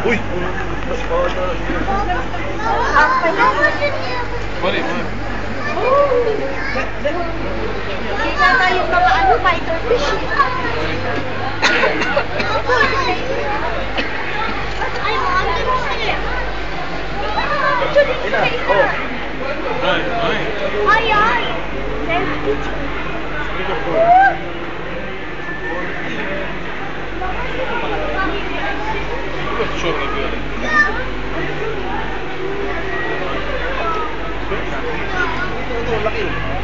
Uy! Mali, mali. Kita tayo mga ano, fighter fish. Ay, mga ano sila. Oh. Ay, ay. Ay, ay. Чорний білий. Laki.